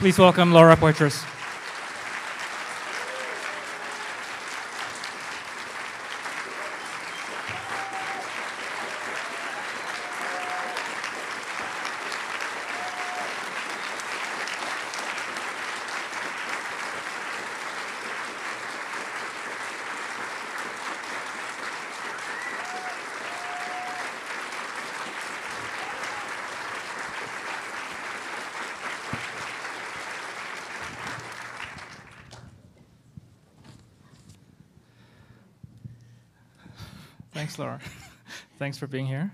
Please welcome Laura Poitras. Laura. Thanks for being here.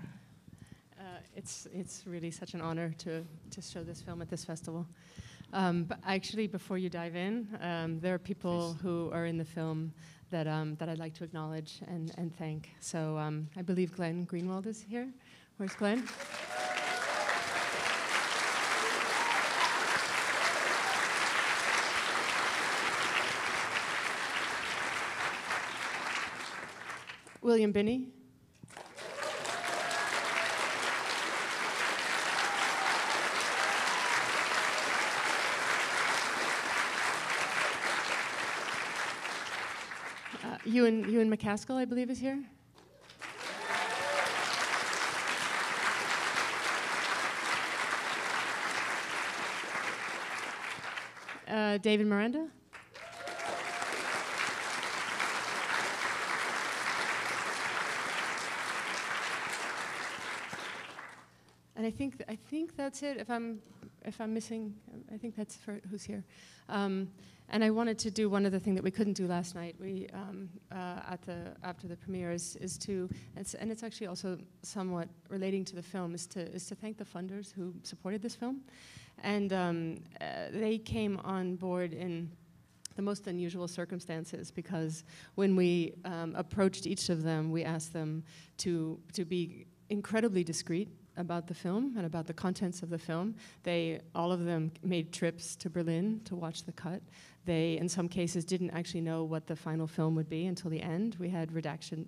Uh, it's it's really such an honor to to show this film at this festival. Um, but actually, before you dive in, um, there are people Please. who are in the film that um, that I'd like to acknowledge and and thank. So um, I believe Glenn Greenwald is here. Where's Glenn? William Binney. Uh, Ewen, Ewen MacAskill, I believe, is here. Uh, David Miranda. And I think I think that's it. If I'm if I'm missing, I think that's for who's here. Um, and I wanted to do one other thing that we couldn't do last night. We um, uh, at the after the premiere is, is to it's, and it's actually also somewhat relating to the film is to is to thank the funders who supported this film, and um, uh, they came on board in the most unusual circumstances because when we um, approached each of them, we asked them to to be incredibly discreet about the film and about the contents of the film. They, all of them, made trips to Berlin to watch the cut. They, in some cases, didn't actually know what the final film would be until the end. We had redaction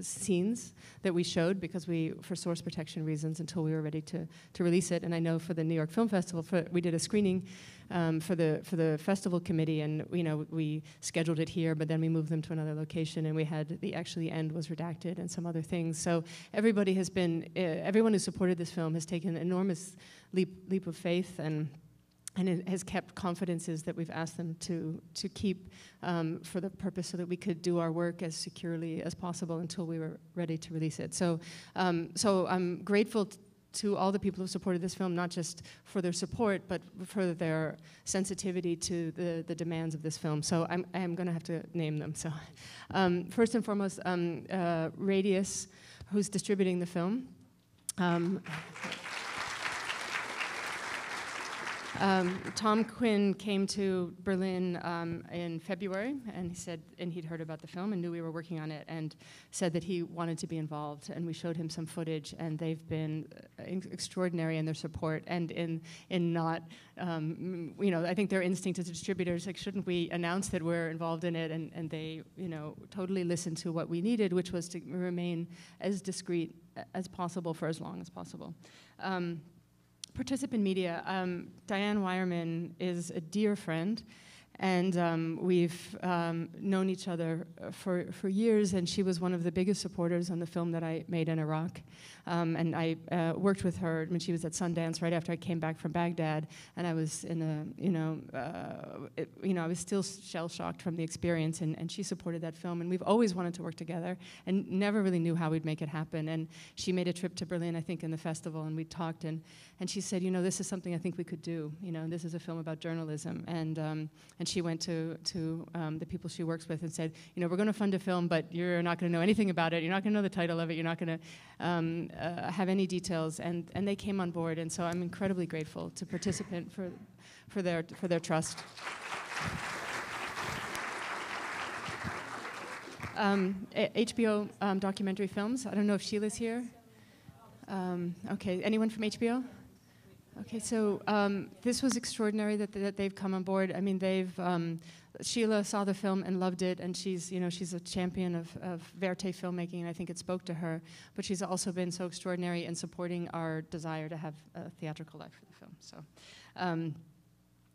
scenes that we showed because we, for source protection reasons, until we were ready to, to release it. And I know for the New York Film Festival, for, we did a screening um, for the for the festival committee, and you know we scheduled it here, but then we moved them to another location, and we had the actually end was redacted and some other things. So everybody has been, uh, everyone who supported this film has taken an enormous leap leap of faith and. And it has kept confidences that we've asked them to to keep um, for the purpose so that we could do our work as securely as possible until we were ready to release it. So, um, so I'm grateful to all the people who supported this film, not just for their support, but for their sensitivity to the, the demands of this film. So I'm, I'm going to have to name them. So, um, first and foremost, um, uh, Radius, who's distributing the film. Um, um, Tom Quinn came to Berlin um, in February, and he said, and he'd heard about the film and knew we were working on it, and said that he wanted to be involved. And we showed him some footage, and they've been uh, ex- extraordinary in their support and in in not, um, you know, I think their instinct as distributors, like, shouldn't we announce that we're involved in it? And and they, you know, totally listened to what we needed, which was to remain as discreet as possible for as long as possible. Participant media. Um, Diane Weyermann is a dear friend, and um, we've um, known each other uh, for, for years, and she was one of the biggest supporters on the film that I made in Iraq. Um, and I uh, worked with her when she was at Sundance right after I came back from Baghdad, and I was in a, you know, uh, it, you know, I was still shell shocked from the experience, and, and she supported that film, and we've always wanted to work together, and never really knew how we'd make it happen. And she made a trip to Berlin, I think, in the festival, and we talked, and and she said, you know, this is something I think we could do. You know, this is a film about journalism, and um, and she went to to um, the people she works with and said, you know, we're going to fund a film, but you're not going to know anything about it. You're not going to know the title of it. You're not going to um, uh, have any details. And and they came on board, and so I'm incredibly grateful to participant for for their for their trust. Um, HBO um, documentary films. I don't know if Sheila's here. Um, okay, anyone from HBO? Okay, so um, this was extraordinary that, that they've come on board. I mean, they've um, Sheila saw the film and loved it, and she's you know she's a champion of, of verite filmmaking, and I think it spoke to her. But she's also been so extraordinary in supporting our desire to have a theatrical life for the film. So. Um,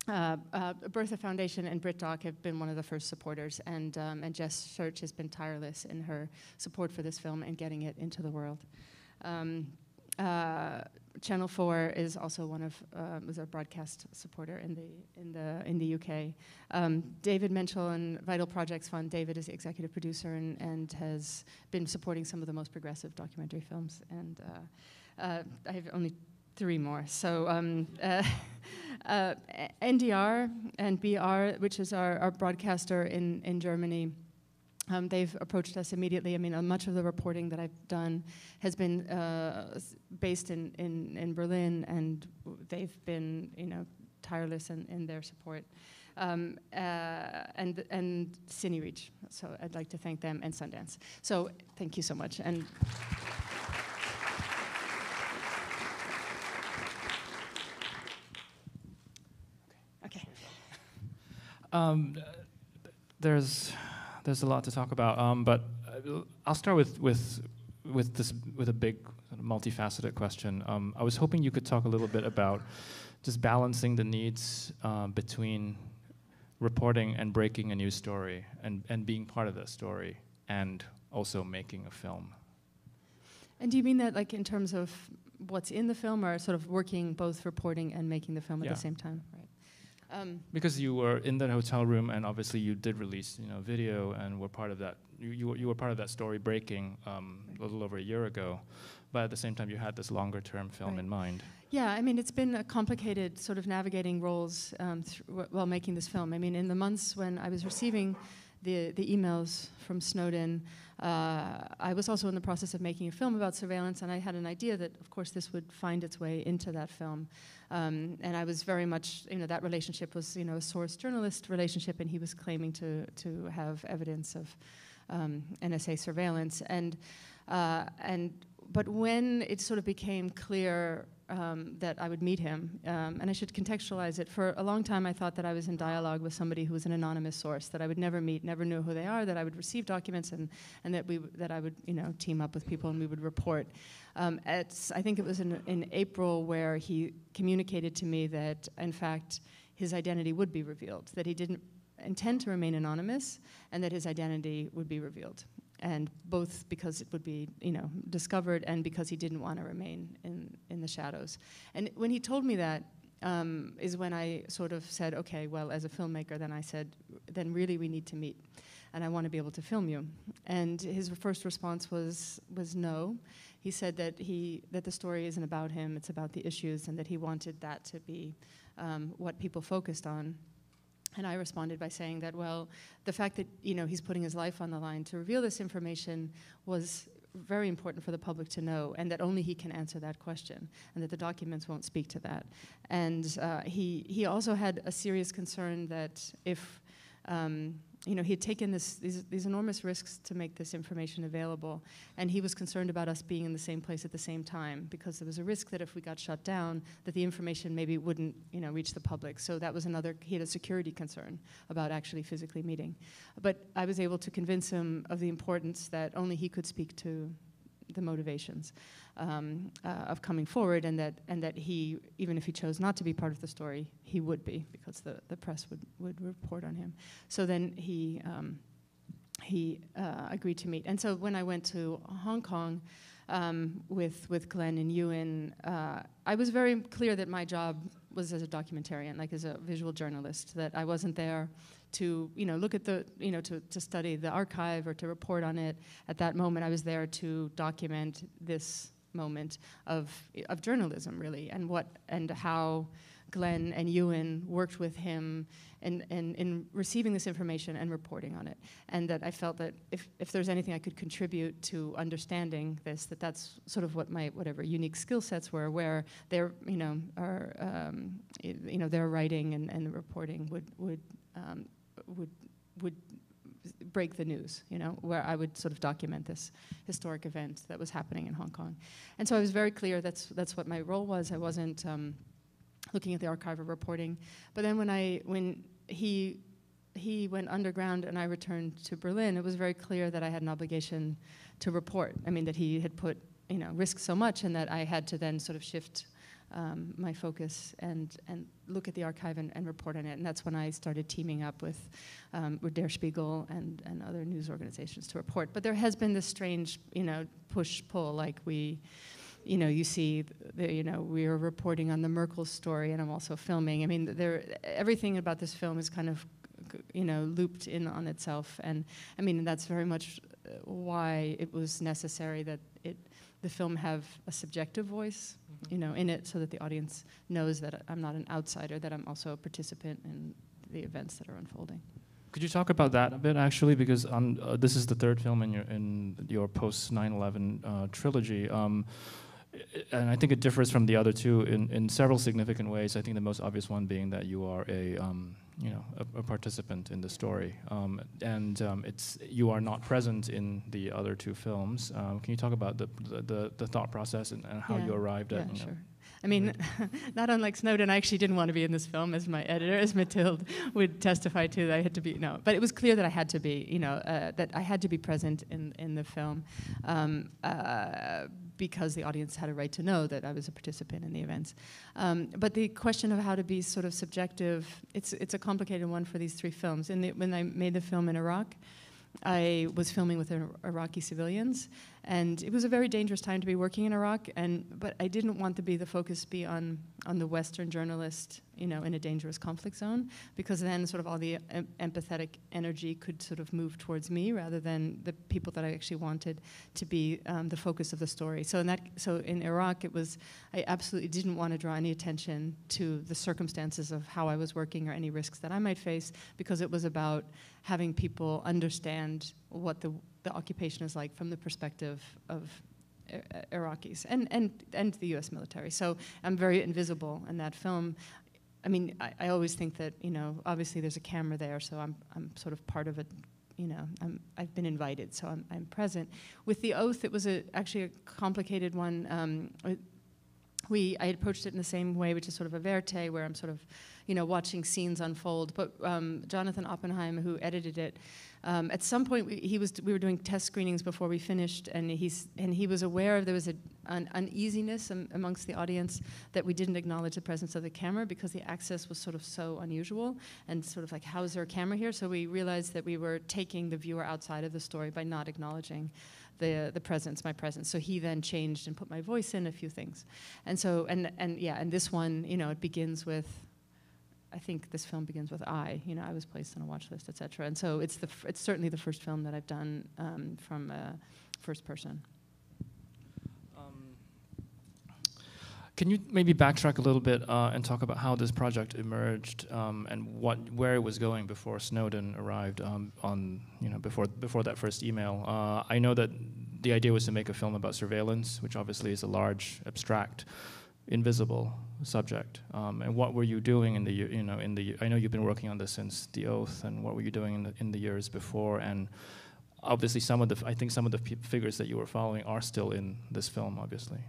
uh, uh, Bertha Foundation and BritDoc have been one of the first supporters, and, um, and Jess Search has been tireless in her support for this film and getting it into the world. Um, uh, Channel 4 is also one of uh, was a broadcast supporter in the in the in the UK. Um, David Menschel and Vital Projects Fund. David is the executive producer and, and has been supporting some of the most progressive documentary films. And uh, uh I have only three more. So um, uh, uh, NDR and BR, which is our, our broadcaster in in Germany. Um, they've approached us immediately. I mean, uh, much of the reporting that I've done has been uh, based in, in, in, Berlin, and they've been, you know, tireless in, in their support. Um, uh, and and CineReach. So I'd like to thank them and Sundance. So thank you so much. And okay. Um, there's there's a lot to talk about. Um, but uh, I'll start with with with this with a big multifaceted question. Um, I was hoping you could talk a little bit about just balancing the needs um, between reporting and breaking a news story and, and being part of that story and also making a film. And do you mean that like in terms of what's in the film or sort of working both reporting and making the film at the same time? Right. Um, because you were in that hotel room, and obviously you did release, you know, video, and were part of that. You you were, you were part of that story breaking um, right. a little over a year ago, but at the same time you had this longer term film right. in mind. Yeah, I mean it's been a complicated sort of navigating roles um, while making this film. I mean, in the months when I was receiving the the emails from Snowden. Uh, I was also in the process of making a film about surveillance, and I had an idea that, of course, this would find its way into that film. Um, and I was very much, you know, that relationship was, you know, a source journalist relationship, and he was claiming to to have evidence of um, NSA surveillance, and uh, and but when it sort of became clear um, that I would meet him, um, and I should contextualize it. For a long time, I thought that I was in dialogue with somebody who was an anonymous source that I would never meet, never knew who they are, that I would receive documents, and, and that we that I would you know team up with people and we would report. Um, I think it was in, in April where he communicated to me that in fact his identity would be revealed, that he didn't intend to remain anonymous, and that his identity would be revealed and both because it would be you know discovered and because he didn't want to remain in in the shadows. And when he told me that um, is when I sort of said okay well as a filmmaker then I said then really we need to meet and I want to be able to film you. And his first response was was no. He said that he that the story isn't about him it's about the issues and that he wanted that to be um, what people focused on and I responded by saying that, well, the fact that you know he's putting his life on the line to reveal this information was very important for the public to know, and that only he can answer that question, and that the documents won't speak to that. And uh, he he also had a serious concern that if um, you know, he had taken this, these, these enormous risks to make this information available, and he was concerned about us being in the same place at the same time because there was a risk that if we got shut down, that the information maybe wouldn't, you know, reach the public. So that was another. He had a security concern about actually physically meeting, but I was able to convince him of the importance that only he could speak to the motivations um, uh, of coming forward, and that and that he, even if he chose not to be part of the story, he would be because the, the press would would report on him. So then he um, he uh, agreed to meet, and so when I went to Hong Kong. Um, with with Glenn and Ewen, uh, I was very clear that my job was as a documentarian, like as a visual journalist, that I wasn't there to you know look at the you know to, to study the archive or to report on it. At that moment, I was there to document this moment of, of journalism, really, and what and how Glenn and Ewen worked with him in, in, in, receiving this information and reporting on it. And that I felt that if, if there's anything I could contribute to understanding this, that that's sort of what my whatever unique skill sets were, where their you know our um, you know their writing and, and the reporting would would um, would would break the news, you know, where I would sort of document this historic event that was happening in Hong Kong. And so I was very clear that's, that's what my role was. I wasn't um, looking at the archive or reporting. But then when, I, when he, he went underground and I returned to Berlin, it was very clear that I had an obligation to report. I mean, that he had put, you know, risked so much and that I had to then sort of shift um, my focus and and look at the archive and, and, report on it. And that's when I started teaming up with um, with Der Spiegel and and other news organizations to report. But there has been this strange, you know, push pull. Like we, you know, you see, the, you know, we are reporting on the Merkel story, and I'm also filming. I mean, there everything about this film is kind of you know looped in on itself and i mean that's very much uh, why it was necessary that it the film have a subjective voice mm-hmm. you know in it so that the audience knows that i'm not an outsider that i'm also a participant in the events that are unfolding. Could you talk about that a bit actually? Because on, uh, this is the third film in your in your post 9/11 uh, trilogy. Um, and I think it differs from the other two in, in several significant ways. I think the most obvious one being that you are a um, you know a, a, participant in the story, um, and um, it's you are not present in the other two films. Um, can you talk about the the, the thought process and, and how yeah. you arrived yeah, at? You sure. Know, I mean, not unlike Snowden, I actually didn't want to be in this film, as my editor, as Mathilde, would testify to. That I had to be no, but it was clear that I had to be, you know, uh, that I had to be present in in the film. Um, uh, because the audience had a right to know that I was a participant in the events. Um, but the question of how to be sort of subjective, it's, it's a complicated one for these three films. The, when I made the film in Iraq, I was filming with Iraqi civilians, and it was a very dangerous time to be working in Iraq. And but I didn't want to be the focus be on on the Western journalist, you know, in a dangerous conflict zone, because then sort of all the em- empathetic energy could sort of move towards me rather than the people that I actually wanted to be um, the focus of the story. So in that, so in Iraq, it was I absolutely didn't want to draw any attention to the circumstances of how I was working or any risks that I might face, because it was about having people understand what the the occupation is like from the perspective of Iraqis and, and, and the US military. So I'm very invisible in that film. I mean, I, I, always think that, you know, obviously there's a camera there, so I'm, I'm sort of part of it, you know, i have been invited, so I'm, I'm present. With The Oath, it was a, actually a complicated one. Um, we, I approached it in the same way, which is sort of a verite, where I'm sort of, you know, watching scenes unfold. But um, Jonathan Oppenheim, who edited it, um, at some point, we, he was, we were doing test screenings before we finished, and, he's, and he was aware of there was a, an uneasiness am, amongst the audience that we didn't acknowledge the presence of the camera because the access was sort of so unusual and sort of like, how is there a camera here? So we realized that we were taking the viewer outside of the story by not acknowledging the the presence, my presence. So he then changed and put my voice in a few things, and so and and yeah, and this one, you know, it begins with I think this film begins with I. You know, I was placed on a watch list, etc. And so it's the it's certainly the first film that I've done um, from first person. Can you maybe backtrack a little bit uh, and talk about how this project emerged um, and what where it was going before Snowden arrived um, on you know before before that first email? Uh, I know that the idea was to make a film about surveillance, which obviously is a large abstract invisible subject. Um, and what were you doing in the you know in the I know you've been working on this since the oath, and what were you doing in the in the years before? And obviously, some of the I think some of the figures that you were following are still in this film, obviously.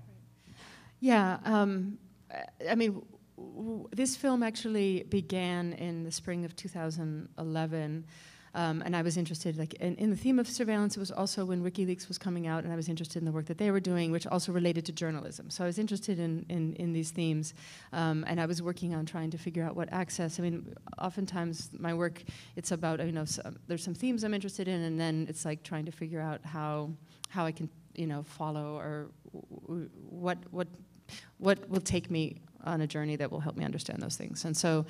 Yeah, um, I mean. This film actually began in the spring of 2011 um, and I was interested, like in, in, the theme of surveillance. It was also when WikiLeaks was coming out, and I was interested in the work that they were doing, which also related to journalism. So I was interested in in, in these themes, um, and I was working on trying to figure out what access. I mean, oftentimes my work it's about you know some, there's some themes I'm interested in, and then it's like trying to figure out how how I can you know follow or what what what will take me on a journey that will help me understand those things. And so,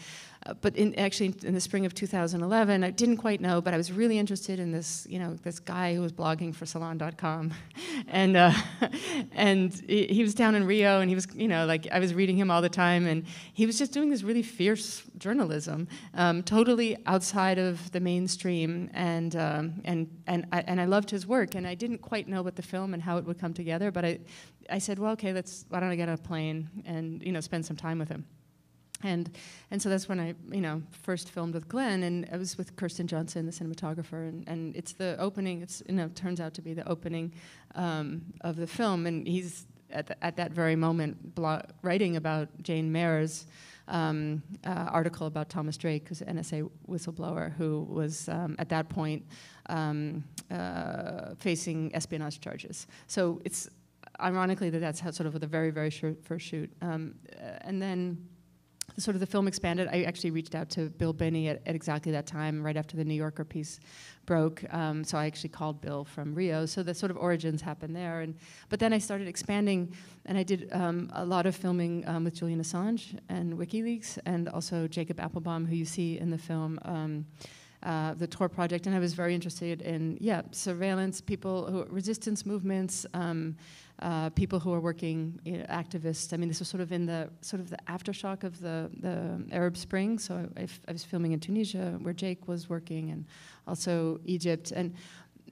uh, but in, actually in the spring of 2011, I didn't quite know, but I was really interested in this, you know, this guy who was blogging for Salon.com, and uh, and he was down in Rio, and he was, you know, like I was reading him all the time, and he was just doing this really fierce journalism, um, totally outside of the mainstream, and um, and and I, and I loved his work, and I didn't quite know what the film and how it would come together, but I I said, well, okay, let's, why don't I get on a plane and, you know, spend some time with him. And, and so that's when I, you know, first filmed with Glenn, and I was with Kirsten Johnson, the cinematographer, and, and it's the opening, it's, you know, turns out to be the opening um, of the film, and he's at, the, at that very moment writing about Jane Mayer's um, uh, article about Thomas Drake, who's an NSA whistleblower, who was um, at that point um, uh, facing espionage charges. So it's ironically, that that's how sort of the very, very short first shoot. Um, uh, and then sort of the film expanded. I actually reached out to Bill Binney at, at exactly that time, right after the New Yorker piece broke. Um, so I actually called Bill from Rio. So the sort of origins happened there. And but then I started expanding, and I did um, a lot of filming um, with Julian Assange and WikiLeaks, and also Jacob Appelbaum, who you see in the film. Uh, the Tor project, and I was very interested in yeah surveillance, people who resistance movements, um, uh, people who are working, you know, activists. I mean, this was sort of in the sort of the aftershock of the the Arab Spring. So I, I was filming in Tunisia, where Jake was working, and also Egypt, and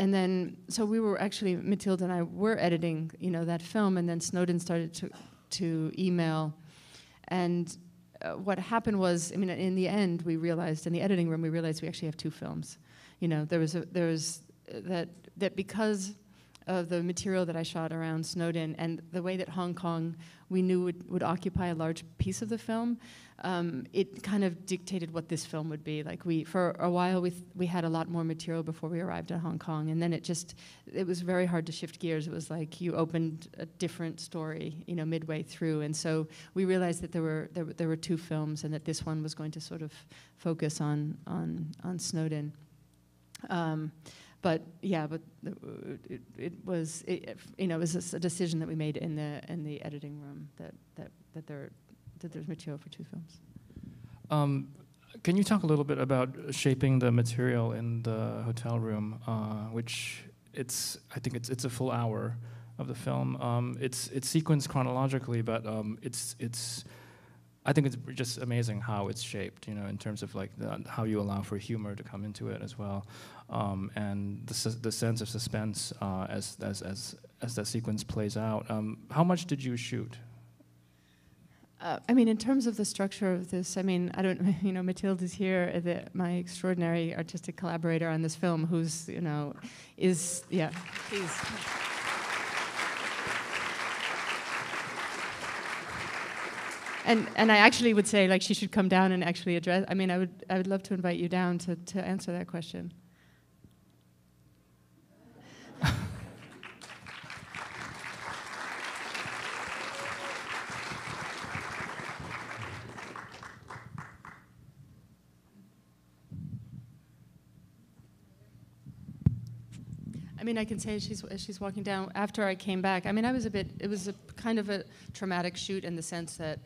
and then so we were actually Mathilde and I were editing, you know, that film, and then Snowden started to to email, and uh, what happened was, I mean, in the end, we realized in the editing room, we realized we actually have two films. You know, there was a, there was uh, that that because of the material that I shot around Snowden and the way that Hong Kong we knew would, would occupy a large piece of the film, um, it kind of dictated what this film would be. Like we, for a while, we, we had a lot more material before we arrived at Hong Kong, and then it just, it was very hard to shift gears. It was like you opened a different story, you know, midway through, and so we realized that there were there, there were two films, and that this one was going to sort of focus on on on Snowden. Um, but yeah, but it, it was it, you know it was a decision that we made in the in the editing room that that that there that there's material for two films. Um, can you talk a little bit about shaping the material in the hotel room, uh, which it's I think it's it's a full hour of the film. Um, it's it's sequenced chronologically, but um, it's it's I think it's just amazing how it's shaped, you know, in terms of like the, how you allow for humor to come into it as well, um, and the, the sense of suspense uh, as, as as as that sequence plays out. Um, how much did you shoot? Uh, I mean, in terms of the structure of this, I mean, I don't, you know, Mathilde is here, uh, the, my extraordinary artistic collaborator on this film, who's, you know, is, yeah, please. And and I actually would say like she should come down and actually address. I mean, I would I would love to invite you down to to answer that question. I mean, I can say she's she's walking down after I came back. I mean, I was a bit. It was a kind of a traumatic shoot in the sense that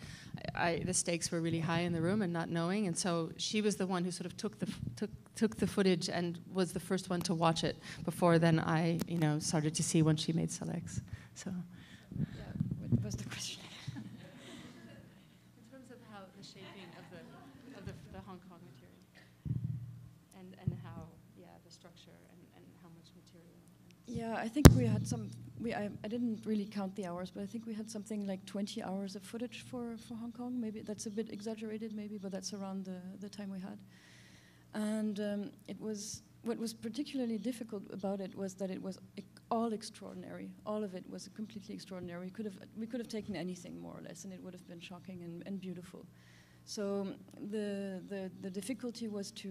I, the stakes were really high in the room and not knowing, and so she was the one who sort of took the took took the footage and was the first one to watch it before then I you know started to see when she made selects. So. Yeah. What was the question? Yeah, I think we had some. We I, I didn't really count the hours, but I think we had something like 20 hours of footage for for Hong Kong. Maybe that's a bit exaggerated, maybe, but that's around the the time we had. And um, it was what was particularly difficult about it was that it was all extraordinary. All of it was completely extraordinary. We could have we could have taken anything more or less, and it would have been shocking and, and beautiful. So the the the difficulty was to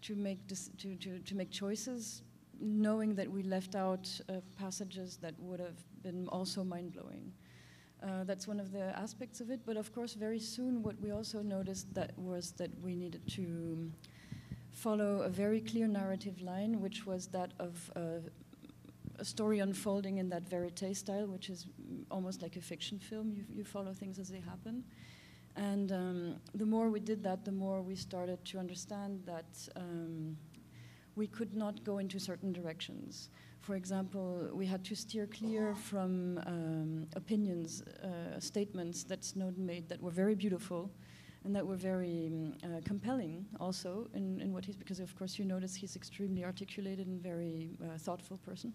to make to, to, to make choices knowing that we left out uh, passages that would have been also mind blowing. Uh, that's one of the aspects of it. But of course, very soon, what we also noticed that was that we needed to follow a very clear narrative line, which was that of uh, a story unfolding in that verite style, which is almost like a fiction film. You, you follow things as they happen. And um, the more we did that, the more we started to understand that um, we could not go into certain directions. For example, we had to steer clear from um, opinions, uh, statements that Snowden made that were very beautiful and that were very um, uh, compelling also in, in, what he's, because of course you notice he's extremely articulated and very uh, thoughtful person.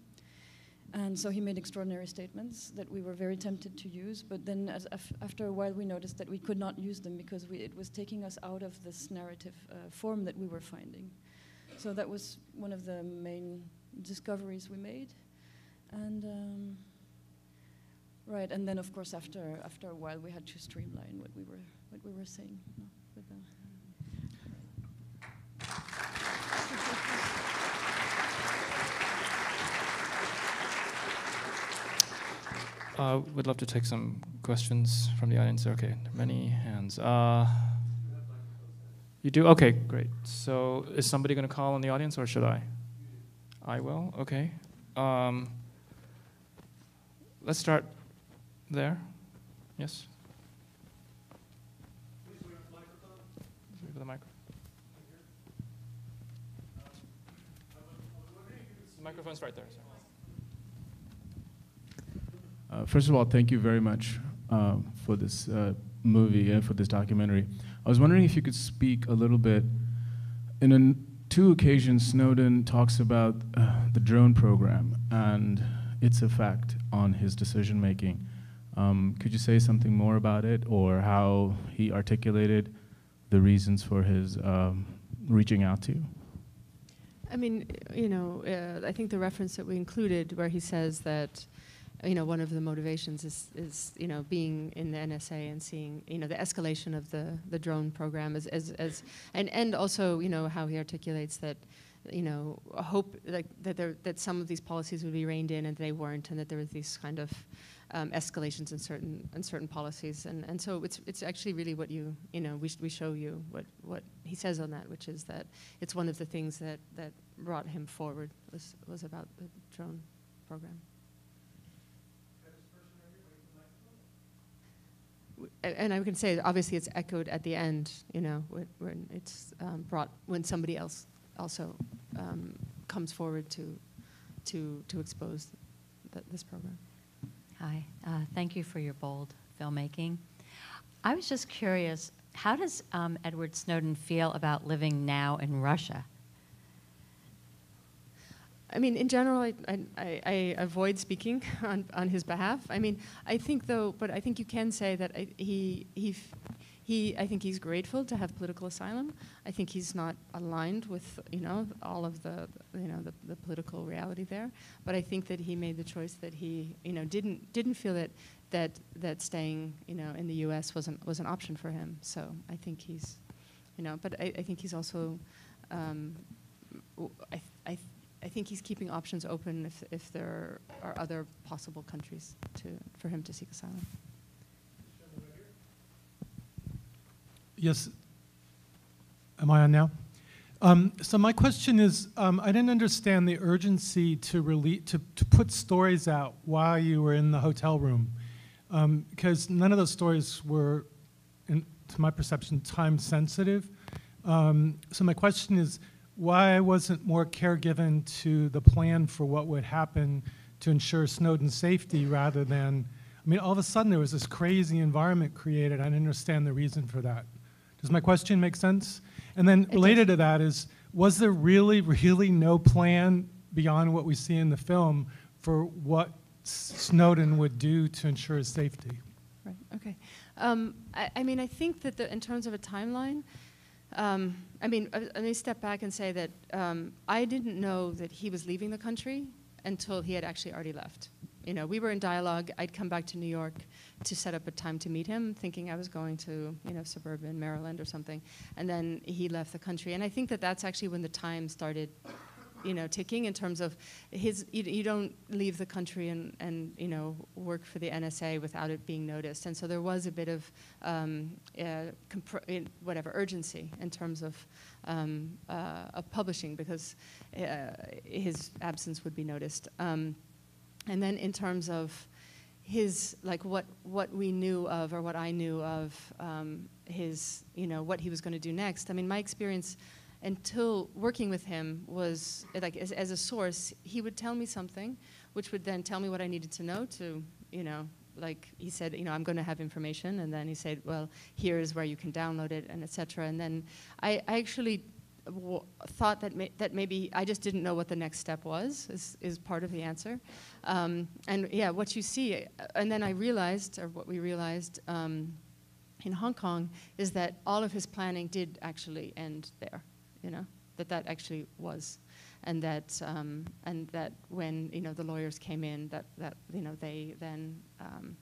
And so he made extraordinary statements that we were very tempted to use, but then af after a while we noticed that we could not use them because we, it was taking us out of this narrative uh, form that we were finding. So that was one of the main discoveries we made. And um, right, and then of course after after a while we had to streamline what we were what we were saying. Know, with the Uh, would love to take some questions from the audience. Okay, many hands. Uh, you do? Okay, great. So is somebody going to call in the audience or should I? I will? Okay. Um, let's start there. Yes? For the microphone. Microphone's right there. Uh, first of all, thank you very much uh, for this uh, movie and for this documentary. I was wondering if you could speak a little bit. In an, two occasions, Snowden talks about uh, the drone program and its effect on his decision making. Um, could you say something more about it or how he articulated the reasons for his um, reaching out to you? I mean, you know, uh, I think the reference that we included where he says that, you know, one of the motivations is, is you know, being in the NSA and seeing, you know, the escalation of the, the drone program as, as, as and, and also, you know, how he articulates that, you know, hope like, that, there, that some of these policies would be reined in and they weren't and that there was these kind of um, escalations in certain in certain policies, and and so it's it's actually really what you you know we we show you what what he says on that, which is that it's one of the things that that brought him forward was was about the drone program. W- a- And I can say, obviously, it's echoed at the end, you know, when, when it's um, brought when somebody else also um, comes forward to to to expose th- this program. Hi, uh, thank you for your bold filmmaking. I was just curious, how does um, Edward Snowden feel about living now in Russia? I mean, in general, I, I, I avoid speaking on, on his behalf. I mean, I think though, but I think you can say that I, he, he, he, I think he's grateful to have political asylum. I think he's not aligned with, you know, all of the, you know, the, the political reality there. But I think that he made the choice that he, you know, didn't, didn't feel that, that, that staying, you know, in the U.S. was an, was an option for him. So I think he's, you know, but I, I think he's also, um, I, I, think he's keeping options open if, if there are other possible countries to, for him to seek asylum. Yes. Am I on now? Um, so my question is, um, I didn't understand the urgency to, rele- to to put stories out while you were in the hotel room, um, because none of those stories were, in, to my perception, time sensitive. Um, so my question is, why wasn't more care given to the plan for what would happen to ensure Snowden's safety rather than, I mean, all of a sudden there was this crazy environment created. I didn't understand the reason for that. Does my question make sense? And then does. related to that is, was there really, really no plan beyond what we see in the film for what Snowden would do to ensure his safety? Right. Okay. Um, I, I mean, I think that the, in terms of a timeline, um, I mean, uh, let me step back and say that um, I didn't know that he was leaving the country until he had actually already left. You know, we were in dialogue. I'd come back to New York to set up a time to meet him, thinking I was going to, you know, suburban Maryland or something, and then he left the country. And I think that that's actually when the time started you know, ticking in terms of his, you, you don't leave the country and, and, you know, work for the NSA without it being noticed. And so there was a bit of, um, uh, whatever, urgency in terms of, um, uh, of publishing because uh, his absence would be noticed. Um, and then in terms of his, like what, what we knew of or what I knew of um, his, you know, what he was going to do next, I mean, my experience until working with him was like as, as a source he would tell me something which would then tell me what i needed to know to you know like he said you know i'm going to have information and then he said well here is where you can download it and etc and then i, I actually thought that, that maybe i just didn't know what the next step was is, is part of the answer. Um, and yeah what you see and then i realized or what we realized um, in hong kong is that all of his planning did actually end there you know, that that actually was, and that um, and that when you know the lawyers came in, that that you know they then um,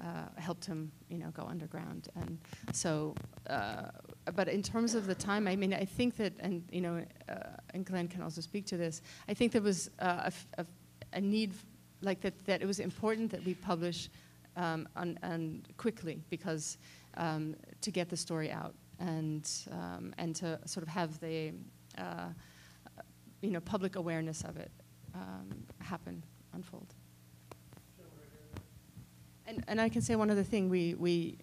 uh, helped him you know go underground, and so. Uh, but in terms of the time, I mean, I think that, and you know, uh, and Glenn can also speak to this. I think there was uh, a, need like that, that it was important that we publish um, on, on quickly because um, to get the story out and um, and to sort of have the uh, you know public awareness of it um, happen unfold. And, and I can say one other thing. We, we,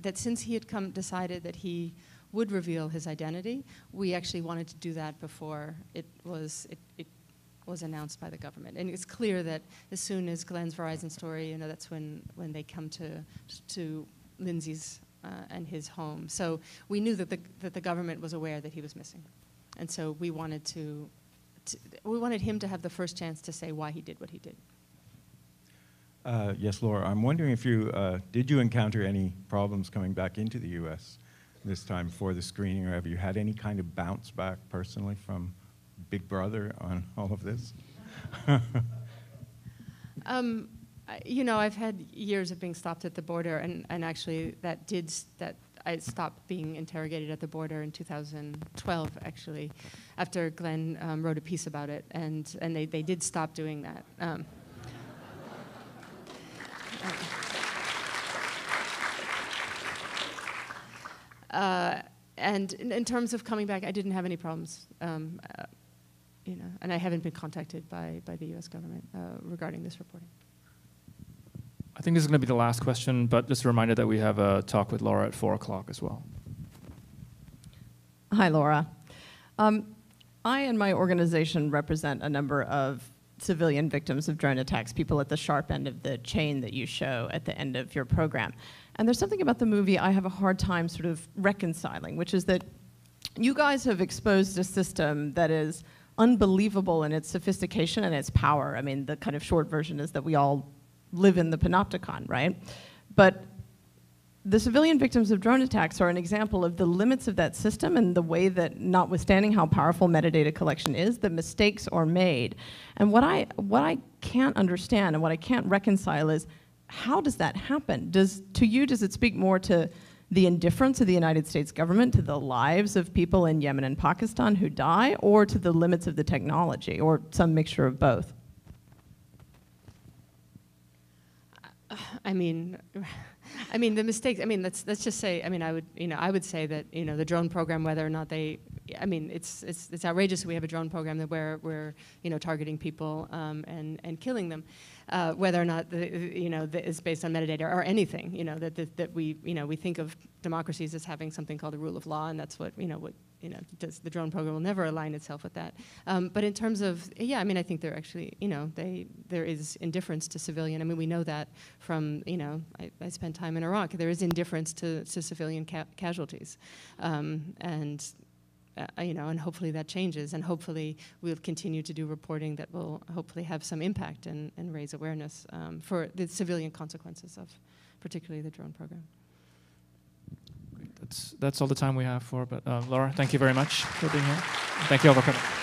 that since he had come, decided that he would reveal his identity, we actually wanted to do that before it was, it, it was announced by the government. And it's clear that as soon as Glenn's Verizon story, you know, that's when, when they come to, to Lindsay's uh, and his home. So we knew that the, that the government was aware that he was missing. And so we wanted to, to we wanted him to have the first chance to say why he did what he did. Uh, yes, Laura, I'm wondering if you, uh, did you encounter any problems coming back into the U.S. this time for the screening, or have you had any kind of bounce back personally from Big Brother on all of this? um, you know, I've had years of being stopped at the border, and, and actually that did that I stopped being interrogated at the border in 2012, actually, after Glenn um, wrote a piece about it, and, and they, they did stop doing that. Um, Uh, and in, in terms of coming back, I didn't have any problems, um, uh, you know, and I haven't been contacted by, by the U.S. government uh, regarding this reporting. I think this is going to be the last question, but just a reminder that we have a talk with Laura at four o'clock as well. Hi, Laura. Um, I and my organization represent a number of civilian victims of drone attacks, people at the sharp end of the chain that you show at the end of your program. And there's something about the movie I have a hard time sort of reconciling, which is that you guys have exposed a system that is unbelievable in its sophistication and its power. I mean, the kind of short version is that we all live in the panopticon, right? But the civilian victims of drone attacks are an example of the limits of that system and the way that, notwithstanding how powerful metadata collection is, the mistakes are made. And what I, what I can't understand and what I can't reconcile is how does that happen? Does, to you, does it speak more to the indifference of the United States government to the lives of people in Yemen and Pakistan who die, or to the limits of the technology, or some mixture of both? I mean, I mean the mistakes. I mean, let's let's just say. I mean, I would you know I would say that you know the drone program, whether or not they. I mean, it's it's it's outrageous we have a drone program that where we're you know targeting people um, and and killing them, uh, whether or not the, you know that is based on metadata or anything. You know that, that that we you know we think of democracies as having something called the rule of law, and that's what you know what you know, does, the drone program will never align itself with that. Um, but in terms of, yeah, I mean, I think there actually, you know, they there is indifference to civilian. I mean, we know that from, you know, I, I spent time in Iraq. There is indifference to, to civilian ca casualties, um, and. Uh, you know, and hopefully that changes, and hopefully we'll continue to do reporting that will hopefully have some impact and, and raise awareness um, for the civilian consequences of, particularly the drone program. That's, that's all the time we have for, but uh, Laura, thank you very much for being here. Thank you all for coming.